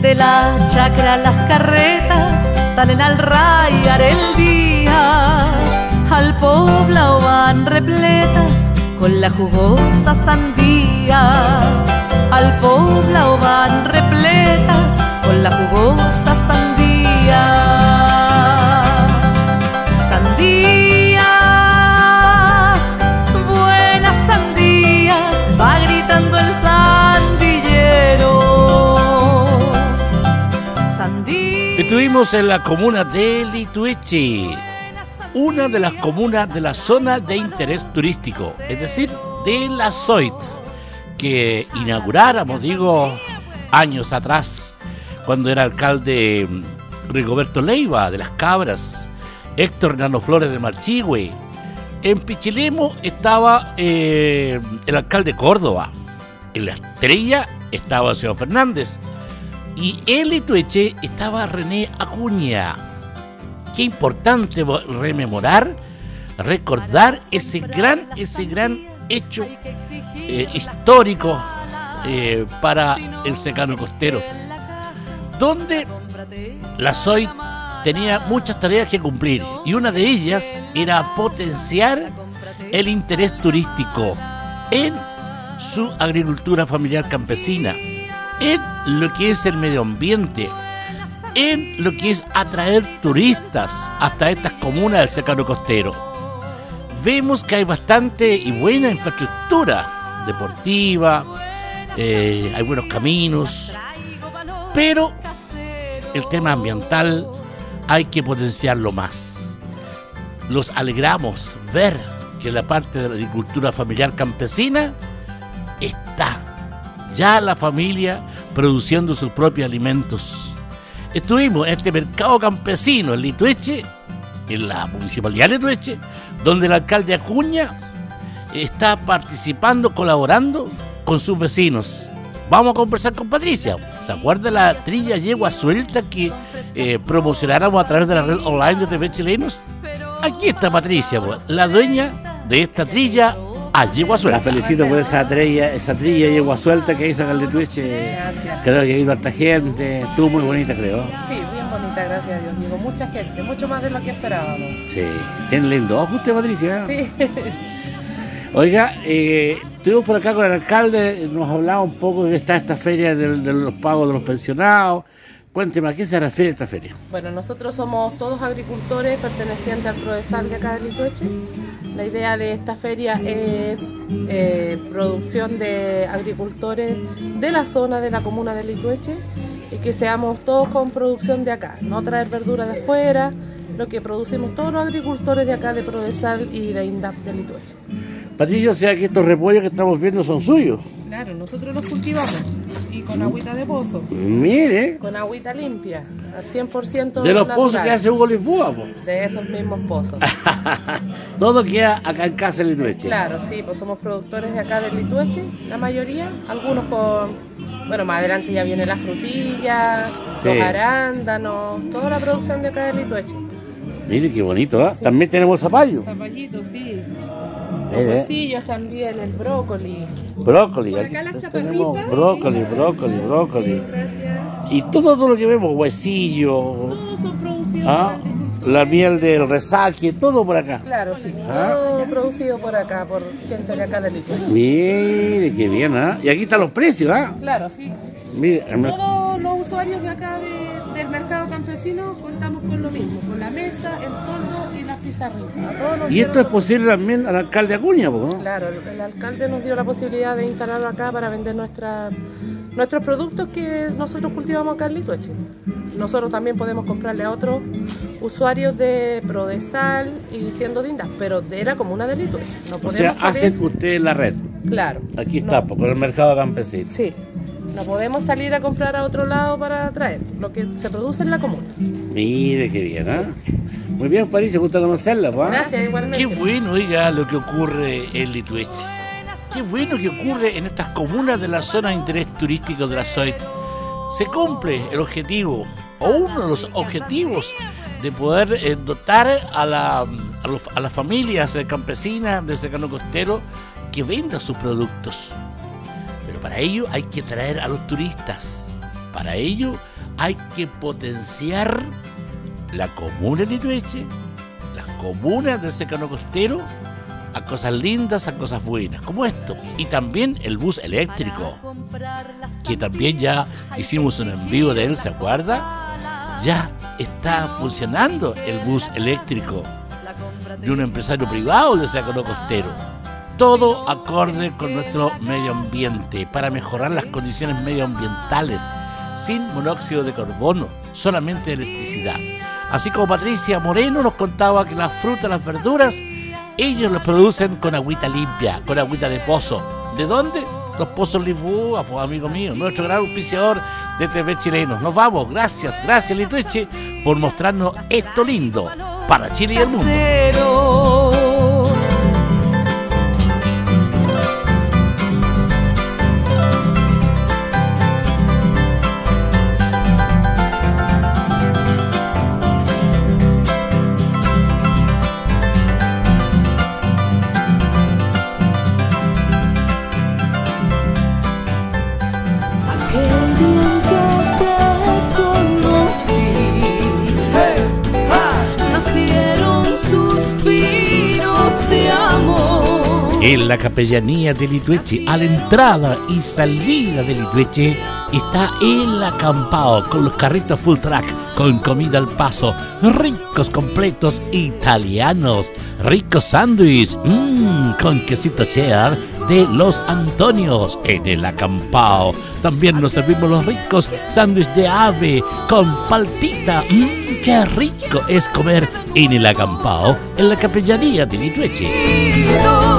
De la chacra las carretas salen al rayar el día, al poblado van repletas con la jugosa sandía. Al poblado van repletas con la jugosa sandía. Sandías, Estuvimos en la comuna de Litueche, una de las comunas de la zona de interés turístico, es decir, de la SOIT, que inauguráramos, digo, años atrás, cuando era alcalde mm, Rigoberto Leiva de Las Cabras, Héctor Nano Flores de Marchigüe. En Pichilemo estaba eh, el alcalde Córdoba. En la estrella estaba señor Fernández. Y en Litueche estaba René Acuña. Qué importante rememorar, recordar ese gran, ese gran hecho eh, histórico eh, para el secano costero, donde la SOI tenía muchas tareas que cumplir y una de ellas era potenciar el interés turístico en su agricultura familiar campesina, en lo que es el medio ambiente, en lo que es atraer turistas hasta estas comunas del secano costero. Vemos que hay bastante y buena infraestructura deportiva, eh, hay buenos caminos, pero el tema ambiental hay que potenciarlo más. Los alegramos ver que la parte de la agricultura familiar campesina ya la familia produciendo sus propios alimentos. Estuvimos en este mercado campesino en Litueche, en la municipalidad de Litueche, donde el alcalde Acuña está participando, colaborando con sus vecinos. Vamos a conversar con Patricia. ¿Se acuerda la trilla yegua suelta que eh, promocionáramos a través de la red online de TV Chilenos? Aquí está Patricia, la dueña de esta trilla a yegua La suelta. felicito por esa trilla, esa trilla yegua suelta que hizo acá en Litueche. Gracias. Creo que vino harta gente, estuvo muy bonita, creo. Sí, bien bonita, gracias a Dios. Llegó mucha gente, mucho más de lo que esperábamos. Sí, tiene lindo ojo usted, Patricia. Sí. Oiga, eh, estuvimos por acá con el alcalde, nos hablaba un poco de que está esta feria de, de los pagos de los pensionados. Cuénteme, ¿a qué se refiere esta feria? Bueno, nosotros somos todos agricultores pertenecientes al Prodesal de acá de Litueche. La idea de esta feria es eh, producción de agricultores de la zona de la comuna de Litueche y que seamos todos con producción de acá, no traer verduras de afuera, lo que producimos todos los agricultores de acá de Prodesal y de INDAP de Litueche. Patricia, o sea que estos repollos que estamos viendo son suyos. Claro, nosotros los cultivamos con agüita de pozo, Mire, con agüita limpia, al 100% de los pozos que hace Hugo Lisboa, po. De esos mismos pozos. Todo queda acá en casa de Litueche. Claro, sí, pues somos productores de acá de Litueche, la mayoría, algunos con, bueno, más adelante ya viene la frutilla, Sí. los arándanos, toda la producción de acá de Litueche. Mire qué bonito, ¿ah? Sí. También tenemos zapallo. Zapallitos, sí. Los Mire, huesillos también, el brócoli. brócoli. Por acá las tenemos chaparritas. brócoli, brócoli, brócoli. Gracias. Y todo, todo lo que vemos, huesillo, Todos son producidos ¿ah? la miel del resaque, todo por acá. Claro, sí, ¿Ah? todo producido por acá, por gente de acá de Litueche. Mire, qué bien, ¿ah? Y aquí están los precios, ¿ah? Claro, sí. Mire, Todos los usuarios de acá de- del mercado campesino contamos con lo mismo, con la mesa, el toldo y las pizarritas. Y esto dieron- es posible también al alcalde Acuña, ¿no? Claro, el, el alcalde nos dio la posibilidad de instalarlo acá para vender nuestra, nuestros productos que nosotros cultivamos acá en Litueche. Nosotros también podemos comprarle a otros usuarios de Prodesal y siendo Dinda, pero de la comuna de Litueche. No O podemos sea, salir- hacen ustedes la red. Claro. Aquí no- está, po, con el mercado campesino. Sí. No podemos salir a comprar a otro lado para traer lo que se produce en la comuna. Mire, qué bien, ¿ah? Muy bien, París, se gusta conocerla, ¿ah? Gracias, igualmente. Qué bueno, oiga, lo que ocurre en Litueche. Qué bueno que ocurre en estas comunas de la zona de interés turístico de la SOIT. Se cumple el objetivo, o uno de los objetivos, de poder eh, dotar a, la, a, los- a las familias eh, campesinas del secano costero que vendan sus productos. Pero para ello hay que traer a los turistas. Para ello hay que potenciar la comuna de Litueche, las comunas del secano costero, a cosas lindas, a cosas buenas, como esto. Y también el bus eléctrico, que también ya hicimos un envío de él, ¿se acuerda? Ya está funcionando el bus eléctrico de un empresario privado del secano costero. Todo acorde con nuestro medio ambiente para mejorar las condiciones medioambientales sin monóxido de carbono, solamente electricidad. Así como Patricia Moreno nos contaba que las frutas, las verduras, ellos las producen con agüita limpia, con agüita de pozo. ¿De dónde? Los pozos Lifú, pues amigo mío, nuestro gran auspiciador de TV chilenos. Nos vamos, gracias, gracias Litueche por mostrarnos esto lindo para Chile y el mundo. En la capellanía de Litueche, a la entrada y salida de Litueche, está el acampado con los carritos full track, con comida al paso, ricos completos italianos, ricos sándwiches, mmm, con quesito cheddar de los Antonios en el acampado. También nos servimos los ricos sándwiches de ave con paltita. Mmm, qué rico es comer en el acampado en la capellanía de Litueche.